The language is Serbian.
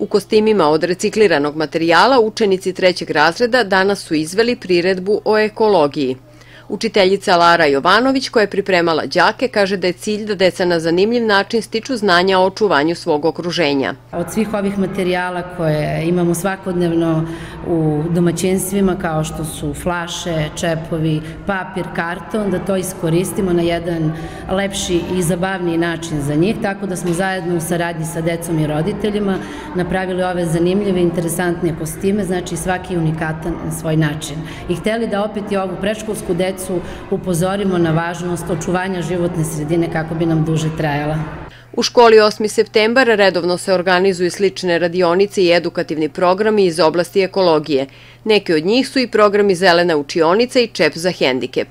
U kostimima od recikliranog materijala učenici trećeg razreda danas su izveli priredbu o ekologiji. Učiteljica Lara Jovanović, koja je pripremala đake, kaže da je cilj da deca na zanimljiv način stiču znanja o očuvanju svog okruženja. Od svih ovih materijala koje imamo svakodnevno u domaćinstvima, kao što su flaše, čepovi, papir, karton, da to iskoristimo na jedan lepši i zabavniji način za njih, tako da smo zajedno u saradnji sa decom i roditeljima napravili ove zanimljive, interesantne kostime, znači svaki unikatan na svoj način. I hteli da opet i ovu preškolsku decu decu upozorimo na važnost očuvanja životne sredine kako bi nam duže trajala. U školi 8. septembar redovno se organizuju slične radionice i edukativni programi iz oblasti ekologije. Neki od njih su i programi Zelena učionica i Čep za hendikep.